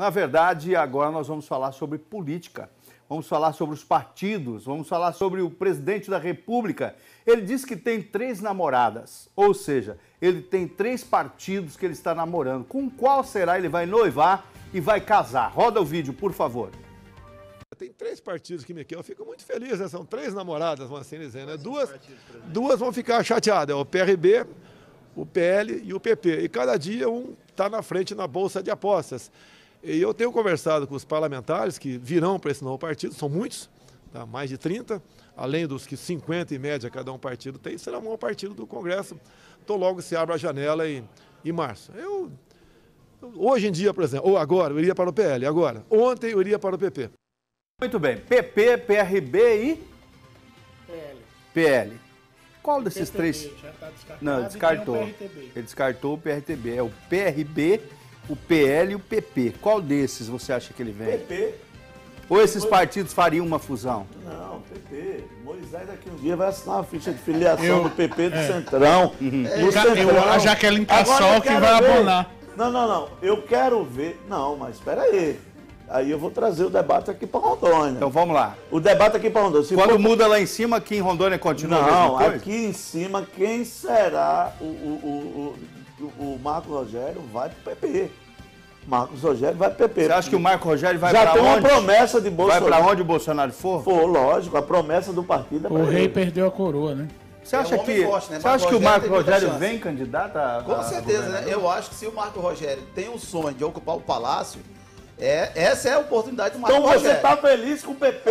Na verdade, agora nós vamos falar sobre política. Vamos falar sobre os partidos, vamos falar sobre o presidente da República. Ele diz que tem três namoradas, ou seja, ele tem três partidos que ele está namorando. Com qual será ele vai noivar e vai casar? Roda o vídeo, por favor. Tem três partidos que me querem. Eu fico muito feliz, né? São três namoradas, vamos assim dizer, né? Duas, duas vão ficar chateadas, é o PRB, o PL e o PP. E cada dia um está na frente na Bolsa de Apostas. E eu tenho conversado com os parlamentares que virão para esse novo partido, são muitos, tá? mais de 30, além dos que 50 em média cada um partido tem, será um partido do Congresso. Então logo se abre a janela em, em março. Eu, hoje em dia, por exemplo, ou agora, eu iria para o PL, agora. Ontem eu iria para o PP. Muito bem, PP, PRB e PL. PL. Qual desses PTB, três? Já tá descartado, Não, descartou. tem o PRTB. Ele descartou o PRTB. É o PRB, o PL e o PP. Qual desses você acha que ele vem? PP. Ou esses partidos fariam uma fusão? Não, PP. Moisés daqui um dia vai assinar uma ficha de filiação Eu- do PP do Centrão. Do Ja- eu- a Jaqueline Cassol que vai ver- abonar. Não, não, não. Eu quero ver. Não, mas espera aí. Aí eu vou trazer o debate aqui para Rondônia. Então vamos lá. o debate aqui para Rondônia. Se Quando for- muda lá em cima, aqui em Rondônia continua a Não, mesma coisa? aqui em cima, quem será o, o, o, o, o Marco Rogério vai pro PP. Marcos Rogério vai pro PP. Você acha que o Marco Rogério vai Já para tem uma onde? promessa de Vai Bolsonaro. para onde o Bolsonaro for? For, lógico, a promessa do partido é O rei ele. perdeu a coroa, né? Você acha É um que, forte, né? você acha que o Marco Rogério vem candidato a Com a certeza, né? Eu acho que se o Marco Rogério tem o sonho de ocupar o palácio, é, essa é a oportunidade do Marco Então você Rogério. está feliz com o PP,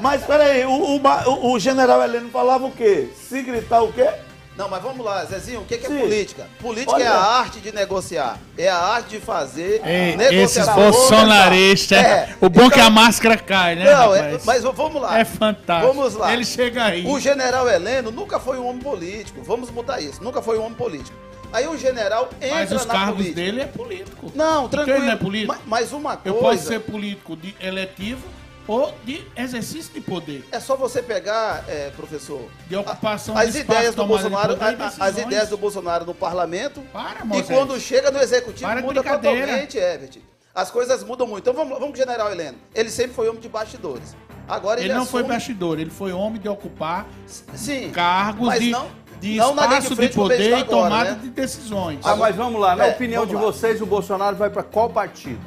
mas peraí, o, o- o general Heleno falava o quê? Se gritar o quê? Não, mas vamos lá, Zezinho, o que, que é Sim. política? Política Olha. é a arte de negociar. É a arte de fazer Ei, negociação. esses bolsonaristas. É, O bom é que então- a máscara cai, né? Não, é, mas vamos lá. É fantástico. Vamos lá. Ele chega aí. O general Heleno nunca foi um homem político. Vamos mudar isso. Nunca foi um homem político. Aí o general entra Mas os na cargos política. dele é político. Não, Então tranquilo. ele não é político? Ma- Mas uma Eu coisa. posso ser político de eletivo ou de exercício de poder. É só você pegar, é, professor, De ocupação as de ideias do de Bolsonaro, poder e a- a- as ideias do Bolsonaro no parlamento Para, e quando chega no executivo Para de muda totalmente, Herbert. As coisas mudam muito. Então vamos, vamos com o general Heleno. Ele sempre foi homem de bastidores. Agora ele, Ele não foi assume- bastidor, ele foi homem de ocupar Sim, cargos mas de, não, de não espaço de, ele poder e agora, tomada né? de decisões. Ah, mas vamos lá, na É, opinião de lá. vocês, o Bolsonaro vai para qual partido?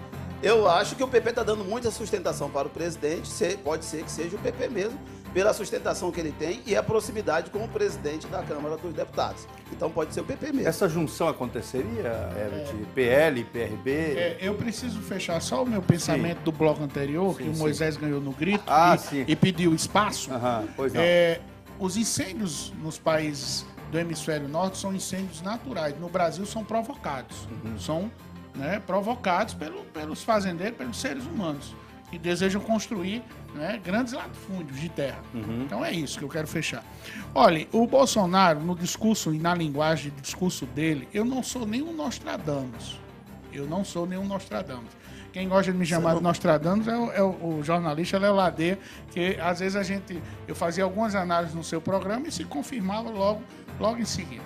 Eu acho que o PP está dando muita sustentação para o presidente. Pode ser que seja o PP mesmo, pela sustentação que ele tem e a proximidade com o presidente da Câmara dos Deputados. Então pode ser o PP mesmo. Essa junção aconteceria, Herbert? PL, PRB? É, eu preciso fechar só o meu pensamento do bloco anterior, que o sim. Moisés ganhou no grito Ah, e, sim. e pediu espaço. Aham, pois não. É, os incêndios nos países do hemisfério norte são incêndios naturais. No Brasil são provocados. Uhum. São né, provocados pelo- pelos fazendeiros, pelos seres humanos, que desejam construir né, grandes latifúndios de terra. Uhum. Então é isso que eu quero fechar. Olha, o Bolsonaro, no discurso e na linguagem de discurso dele, eu não sou nenhum Nostradamus. Eu não sou nenhum Nostradamus. Quem gosta de me chamar de Nostradamus é o, é o- o jornalista Léo Ladeia, que às vezes a gente. Eu fazia algumas análises no seu programa e se confirmava logo, logo em seguida.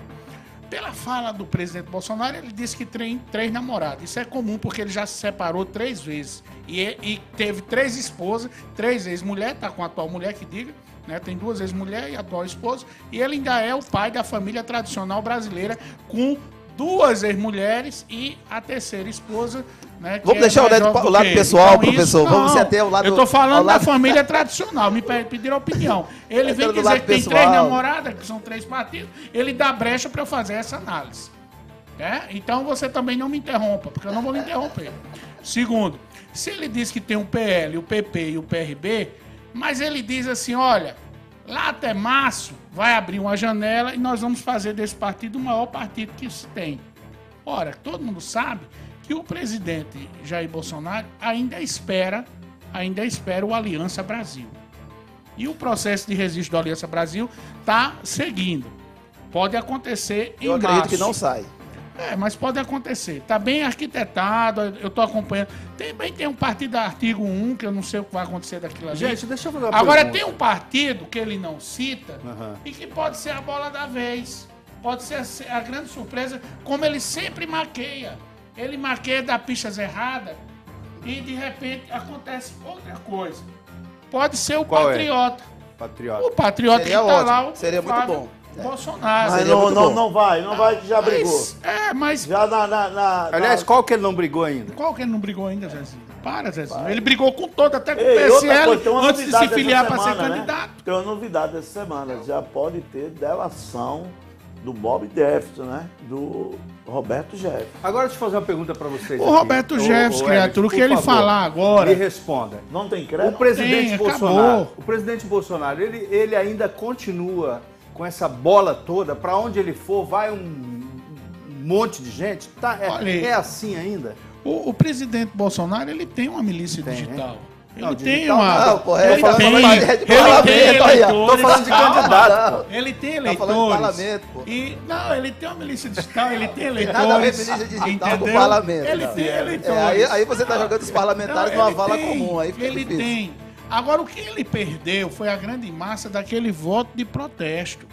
Pela fala do presidente Bolsonaro, ele disse que tem três namoradas. Isso é comum porque ele já se separou três vezes. E, e teve três esposas, três ex-mulher, tá com a atual mulher que diga, né? Tem duas ex-mulheres e a atual esposa. E ele ainda é o pai da família tradicional brasileira, com duas ex-mulheres e a terceira esposa. Né, Vamos deixar o o do lado pessoal, isso- professor. Vamos não, ser até o lado- Eu tô falando lado- da família tradicional. Me pe- pediram opinião. Ele vem Entrando do dizer que tem pessoal. três namoradas, que são três partidos. Ele dá brecha para eu fazer essa análise. É? Então você também não me interrompa, porque eu não vou lhe interromper. Segundo, se ele diz que tem o PL, o PP e o PRB, mas ele diz assim: olha, lá até março vai abrir uma janela e nós vamos fazer desse partido o maior partido que se tem. Ora, todo mundo sabe que o presidente Jair Bolsonaro ainda espera, ainda espera o Aliança Brasil. E o processo de registro do Aliança Brasil está seguindo. Pode acontecer em Eu acredito que não sai. É, mas pode acontecer. Está bem arquitetado, eu estou acompanhando. Também tem um partido artigo 1, que eu não sei o que vai acontecer daquilo ali. Gente, deixa eu fazer uma Agora pergunta. tem um partido que ele não cita Aham. e que pode ser a bola da vez. Pode ser a, a grande surpresa, como ele sempre maqueia. Ele maqueia da pistas erradas e de repente acontece outra coisa. Pode ser o Qual é? patriota. Patriota. O patriota Seria que tá lá, o seria muito bom. É. Bolsonaro. Mas não, não, bom. não vai, não vai que já brigou. Mas, é, mas Já na. na, na Aliás, na- qual que ele não brigou ainda? qual que ele não brigou ainda, Zezinho? Para, Zezinho. Ele brigou com todo, até com o Ei, outra PSL, coisa, antes de se filiar para ser né? candidato. Tem uma novidade essa semana. Já pode ter delação do Bob Jefferson, né? Do Roberto Jefferson. Agora deixa eu fazer uma pergunta para vocês. O aqui. Roberto Ô, Jefferson, criatura, o que ele favor, falar agora- Me responda. Não tem O crédito? presidente Tem, Bolsonaro, acabou. o presidente Bolsonaro, ele, ele ainda continua com essa bola toda, para onde ele for, vai um monte de gente. Tá, é, Olha, é assim ainda? O, o presidente Bolsonaro, ele tem uma milícia Tem, digital. né? Ele Não, tem digital uma. não, é ele falando tem, de parlamento. Tô falando de candidato. Ele tem Tá eleitores. de parlamento, pô. E, não, ele tem uma milícia digital, ele tem eleitores. nada a ver milícia digital com parlamento, Ele não. tem eleitores. É, aí, aí você tá jogando os parlamentares Não, numa vala tem, comum, aí Ele difícil. tem. Agora, o que ele perdeu foi a grande massa daquele voto de protesto.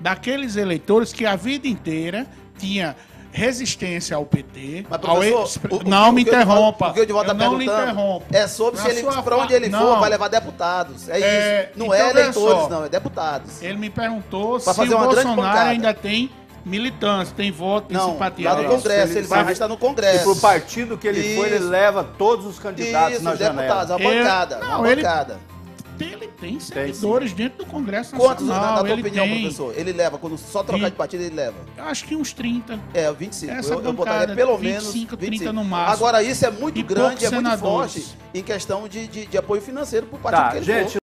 Daqueles eleitores que a vida inteira tinha resistência ao PT. Mas, ao professor, ex- o- o- não o me interrompa. O que o Edivaldo Eu tá não lhe perguntando interrompo. é sobre Na se ele, sua pra onde ele for, Não. vai levar deputados. É, É, isso. Não então, é eleitores, só. não, é deputados. Ele me perguntou Pra se o Bolsonaro ainda tem militância, tem voto, tem Não, simpatia. lá no É Congresso, isso. ele vai estar no E Congresso. pro partido que ele foi, ele Isso. leva todos os candidatos Isso, na os deputados, janela. a Eu- bancada. não, uma ele- bancada. Ele tem seguidores dentro do Congresso Quantos, Nacional. na, na tua ele opinião, tem, professor? Ele leva, quando só trocar de partido, ele leva. Eu acho que uns 30. É, 25. Essa eu, eu bancada, botaria pelo 25, menos 30 no máximo. Agora, isso é muito E grande, é muito forte em questão de, de, de apoio financeiro por partido Tá, que ele gente, for.